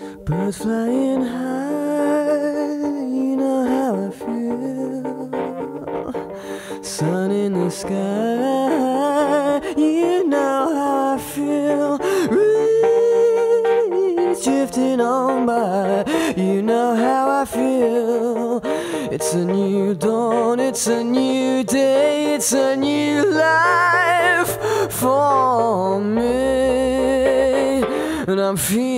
Birds flying high, you know how I feel. Sun in the sky, you know how I feel. Breeze drifting on by, you know how I feel. It's a new dawn, it's a new day, it's a new life for me. And I'm feeling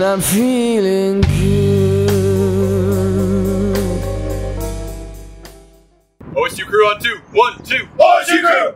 And I'm feeling good. OSU crew on two. One, two. OSU crew!